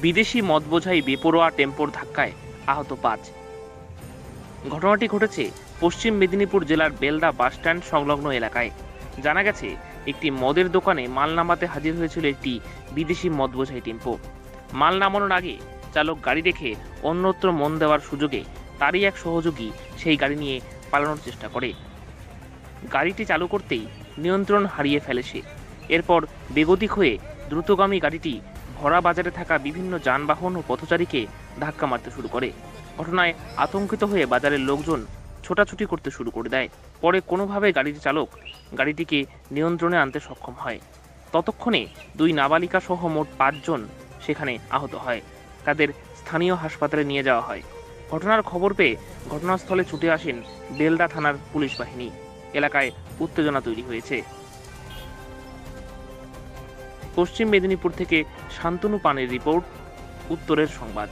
বিদেশি মদ বোঝাই বেপরোয়া টেম্পোর ধাক্কায় আহত পাঁচ। ঘটনাটি ঘটেছে পশ্চিম মেদিনীপুর জেলার বেলদা বাসস্ট্যান্ড সংলগ্ন এলাকায়। জানা গেছে, একটি মদের দোকানে মাল নামাতে হাজির হয়েছিল একটি বিদেশি মদ বোঝাই টেম্পো। মাল নামানোর আগে চালক গাড়ি রেখে অন্যত্র মন দেওয়ার সুযোগে তারই এক সহযোগী সেই গাড়ি নিয়ে পালানোর চেষ্টা করে। গাড়িটি চালু করতেই নিয়ন্ত্রণ হারিয়ে ফেলে সে। এরপর বেগতিক হয়ে দ্রুতগামী গাড়িটি ভরা বাজারে থাকা বিভিন্ন যানবাহন ও পথচারীকে ধাক্কা মারতে শুরু করে। ঘটনায় আতঙ্কিত হয়ে বাজারের লোকজন ছোটাছুটি করতে শুরু করে দেয়। পরে কোনোভাবে গাড়ির চালক গাড়িটিকে নিয়ন্ত্রণে আনতে সক্ষম হয়। ততক্ষণে দুই নাবালিকা সহ মোট পাঁচজন সেখানে আহত হয়। তাদের স্থানীয় হাসপাতালে নিয়ে যাওয়া হয়। ঘটনার খবর পেয়ে ঘটনাস্থলে ছুটে আসেন বেলদা থানার পুলিশ বাহিনী। এলাকায় উত্তেজনা তৈরি হয়েছে। পশ্চিম মেদিনীপুর থেকে শান্তনু পানের রিপোর্ট উত্তরের সংবাদ।